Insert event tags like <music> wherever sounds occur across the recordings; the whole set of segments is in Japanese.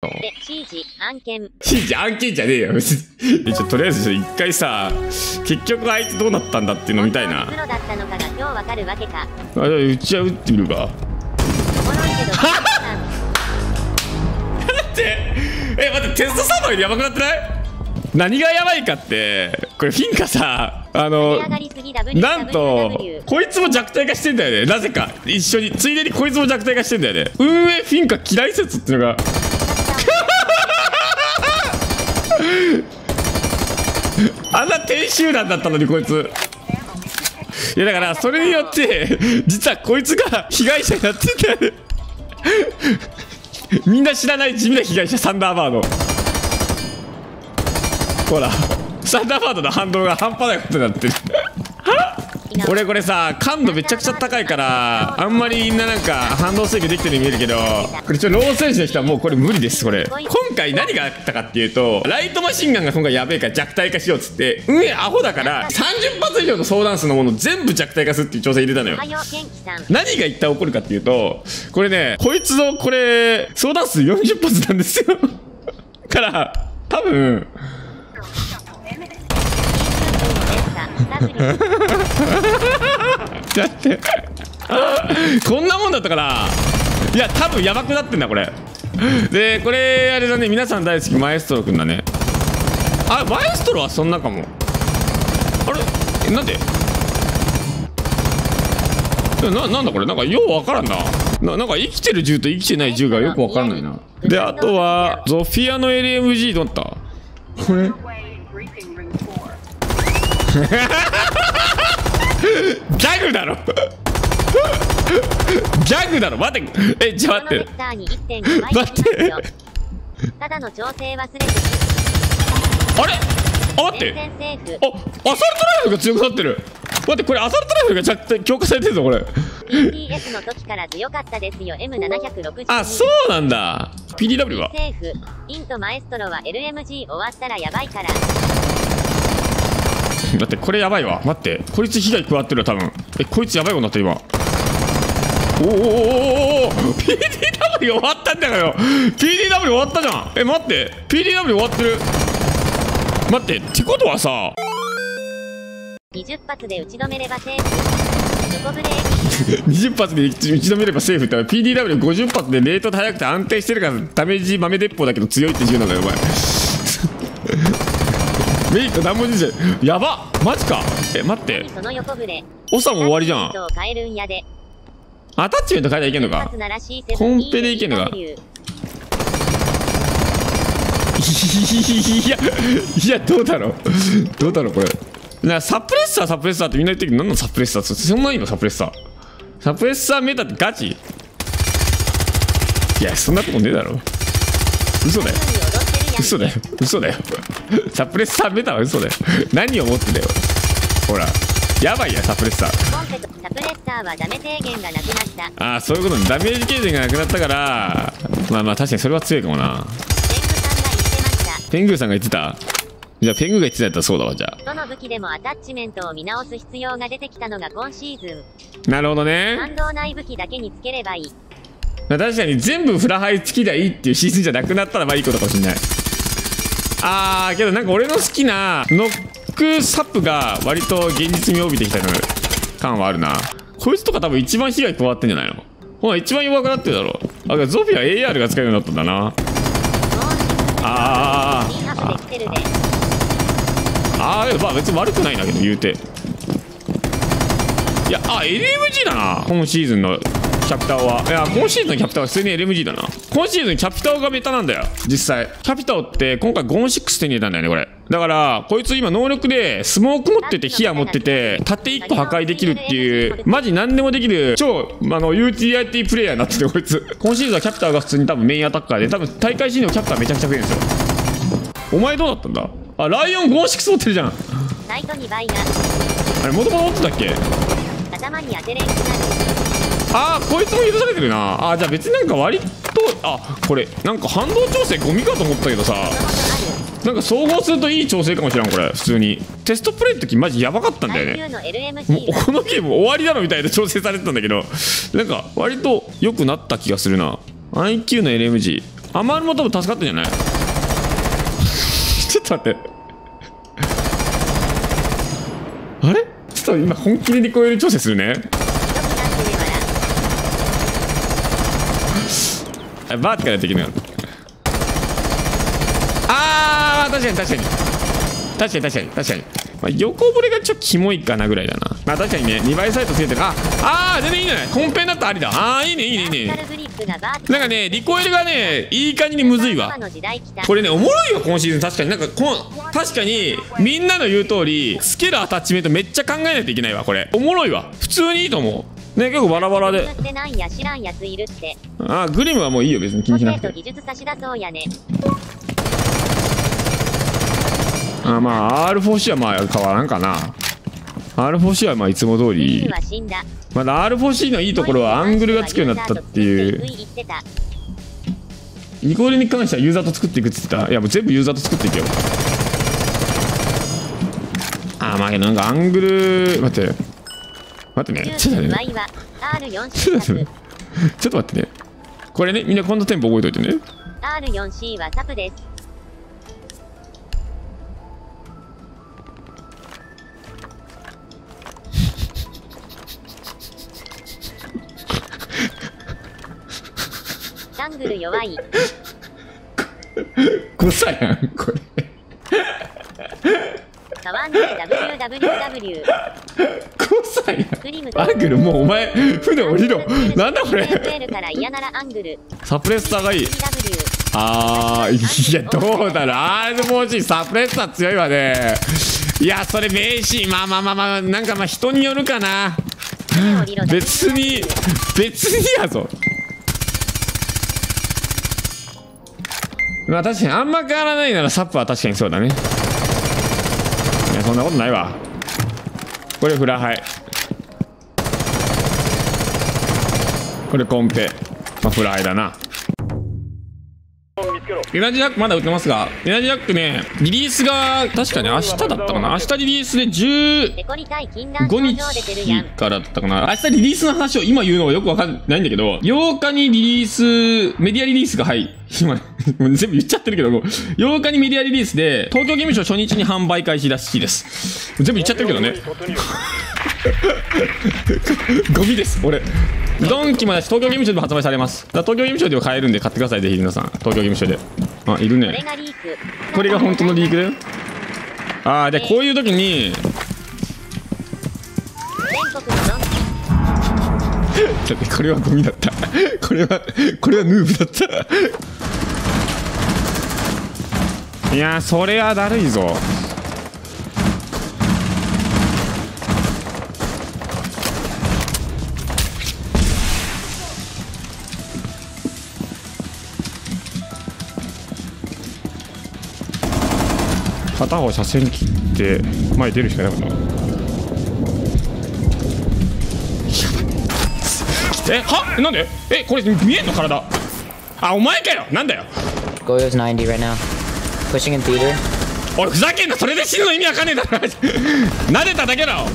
で、指示、案件。信じ案件じゃねえよちょとりあえず一回さ結局あいつどうなったんだっていうの見たいな。プロだったのかが今日わかるわけか。あじゃあうちは打ってみるか。おもろいけど、<laughs> って。え待ってテストサーバーよりやばくなってない？何がやばいかってこれフィンカさあのなんとこいつも弱体化してんだよね。なぜか。一緒についでにこいつも弱体化してんだよね。運営フィンカ嫌い説っていうのがあんな低集団だったのにこいつ。いやだからそれによって実はこいつが被害者になってたよね。みんな知らない地味な被害者サンダーバードほらサンダーバードの反動が半端ないことになってる。俺これさ感度めちゃくちゃ高いからあんまりみんななんか反動制御できてるように見えるけどこれちょっとロー選手の人はもうこれ無理ですこれ。今回何があったかっていうとライトマシンガンが今回やべえから弱体化しようっつって運営アホだから30発以上の相談数のもの全部弱体化するっていう調整入れたのよ。何が一体起こるかっていうとこれねこいつのこれ相談数40発なんですよ。<laughs> から多分 <laughs> だってこんなもんだったから。いや多分やばくなってんだこれ。でこれあれだね皆さん大好きマエストロくんだね。あマエストロはそんなかも。あれえなんで？えななんだこれ？なんかようわからんな。ななんか生きてる銃と生きてない銃がよくわからないな。であとはゾフィアの LMG どうなった？これ？Briefing room 4. ギャグだろ。ギャグだろ。待って。えじゃあ待って。このベクターに1.5倍待って。ただの調整忘れてあれ？あ待って。あアサルトライフルが強くなってる。待ってこれアサルトライフルが弱強化されてるぞこれ。BTS の時から強かったですよ。M760 あそうなんだ。PDW は。セーフ。インとマエストロは LMG 終わったらやばいから <laughs> だってこれやばいわ。待ってこいつ被害加わってるわ多分。えこいつやばいことになってる今。おーおーおーおー <laughs> PDW 終わったんだよ。PDW 終わったじゃん。え待って。PDW 終わってる。待ってってことはさ。20発で打ち止めればセーフ。横ブレーキ20発で打ち止めればセーフって PDW50 発でレート速くて安定してるからダメージ豆鉄砲だけど強いって銃なんだよお前メリット何も出てないやば。マジか。え待って。その横ブレオサも終わりじゃん。アタッチメントを変えたらいけんのか。一発なら C7 コンペでいけんのか。いやいやどうだろう。どうだろうこれ。なサプレッサーサプレッサーってみんな言ってるけど何のサプレッサー？ってそんないいの？サプレッサー。サプレッサーメタってガチ。いやそんなとこねえだろ。嘘だよ <laughs> 嘘だよ。嘘だよ。サプレッサーメタは嘘だよ。何を持ってだよ。ほら。やばいやサプレッサー。サプレッサーはダメ低減がなくなった。ああそういうことねダメージ軽減がなくなったから。まあまあ確かにそれは強いかもな。天狗さんが言ってました。ペングーさんが言ってた？じゃあペングーが言ってたやったらそうだわじゃあ。どの武器でもアタッチメントを見直す必要が出てきたのが今シーズン。なるほどね。反動ない武器だけにつければいい。まあ確かに全部フラハイ付きでいいっていうシーズンじゃなくなったらまあいいことかもしれないあーけどなんか俺の好きなノックサップが割と現実味を帯びてきた感はあるな。こいつとか多分一番被害加わってんじゃないの？ほら一番弱くなってるだろ。あだゾフィは AR が使えるようになったんだな。あー。ピンハフで来てるであーまあ別に悪くないんだけど言うて。いやあ LMG だな。今シーズンの。キャピタオは。いや今シーズンのキャピタオは普通に LMG だな。今シーズンキャピタオがメタなんだよ。実際。キャピタオって今回ゴン6手に入れたんだよねこれ。だからこいつ今能力でスモーク持ってて火矢持ってて盾1個破壊できるっていうマジ何でもできる超あの UTIT プレイヤーになっててこいつ。今シーズンはキャピタオが普通に多分メインアタッカーで多分大会シーンのキャピターめちゃくちゃ増えるんですよ。お前どうだったんだ？あライオンゴン6持ってるじゃん。ライト2倍なあれもともと持ってたっけ？頭に当てれんくなるあーこいつも許されてるな。あーじゃあ別になんか割とあこれなんか反動調整ゴミかと思ったけどさ。なんか総合するといい調整かもしれんこれ。普通に。テストプレイの時マジやばかったんだよね。もうこのゲーム終わりだろみたいな調整されてたんだけど。なんか割と良くなった気がするな。IQ の LMG アマルも多分助かったんじゃない？<laughs> ちょっと待って。あれ？ちょっと今本気でリコイル調整するねバーティカルやっていけないのあ確かに確かに。確かに確かに確かに、まあ、横ブレがちょっとキモいかなぐらいだな。まあ確かにね2倍サイトつけてる。ああー全然いいね本編だったらありだ。あーいいねいいねいいね。なんかねリコイルがねいい感じにむずいわ。これねおもろいよ今シーズン。確かに。なんかこん確かにみんなの言う通りつけるアタッチメントめっちゃ考えないといけないわこれ。おもろいわ。普通にいいと思う。ね結構バラバラで。あーグリムはもういいよ別に気個にしなくて。あまあ R4C はまあ変わらんかな。R4C はまあいつも通リりまだ R4C のいいところはアングルがつくようになったっていう。ニコールに関してはユーザーと作っていくって言ってた。いやもう全部ユーザーと作っていけよ。あーまあけどなんかアングル待って待ってね。ちょっと待ってね。Y は R4C ちょっと待ってね。ちょっと待ってね。これねみんなこのテンポ覚えといてね。R4C はサプです。アングル弱い。<laughs> 誤差やんこれ。変わんねえ。WWW 誤差やんクリムアングルもうお前船降りろ。なんだこれ。サプレッサーがいい。あーいやどうだろう。R4C サプレッサー強いわね。いやそれ名シーンまあまあまあまあなんかまあ人によるかな。別に別にやぞ。まあ確かにあんま変わらないならサップは確かにそうだね。いやそんなことないわこれフラハイ。これコンペ。まあフラハイだな。エナジージャックまだ売ってますがエナジージャックねリリースが確かね明日だったかな。明日リリースで15日からだったかな。明日リリースの話を今言うのはよくわかんないんだけど8日にリリースメディアリリースがはい。今もう <laughs> 全部言っちゃってるけども8日にメディアリリースで東京ゲームショウ初日に販売開始らしいです。全部言っちゃってるけどね。ゴミです俺ドンキもだし東京ゲームショウでも発売されます。だ東京ゲームショウでも買えるんで買ってくださいぜひ皆さん。東京ゲームショウで。あいるね。これが本当のリークだよ。ああでこういう時にだってこれはゴミだった。これはこれはヌーブだった。いやそれはだるいぞ。片方車線切って前出るしかなかったえは？なんで？えこれ見えんの体？あお前かよ。なんだよ。Goyo's 90 right now. Pushing in theater. おいふざけんな。それで死ぬの意味わかんねえだろ。<laughs> 撫でただけだろ。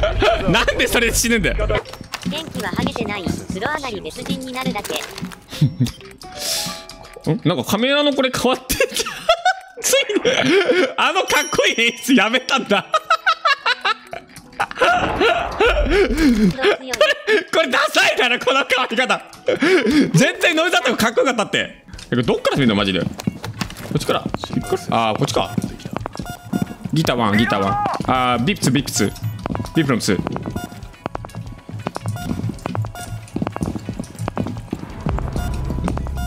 <laughs> なんでそれで死ぬんだよ。<laughs> 天気はハゲてない。風呂上がり別人になるだけん？なんかカメラのこれ変わってんじゃん。ついにあのかっこいい演出やめたんだ。これダサいだろこの変わり方。全然ノイズだったらかっこよかったって。どっから見るのマジで？こっちから。ああこっちか。ギター1ギター1あービプツビプツビプロム2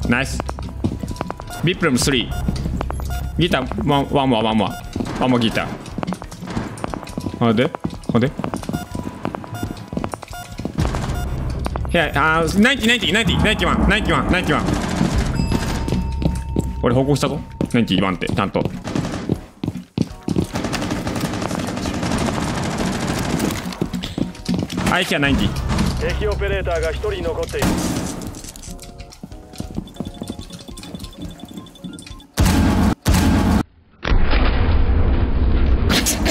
ナイスビップロム3ギターワンワンモアワンモアワンモアギターあであで Yeah, uh, 90, 90, 90, 91, 91, 91. 俺報告したぞ。91って、ちゃんと。I hear 90. 敵オペレーターが一人残ってい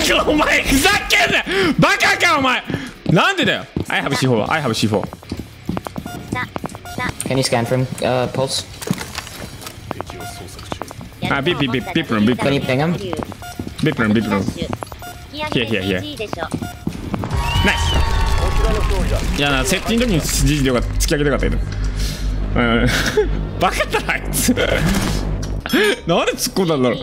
るお前ふざけんなバカかお前。なんでだよ。I have C4 I have C4 Can you scan from uh, Pulse? あビッピッピッピップルンビップルン Can you ping him? ビップルンビップルン Here, here, here. だいやな設置の時に突き上げてよかったけどうんバカだなあいつ。<laughs> なんで突っ込んだんだろう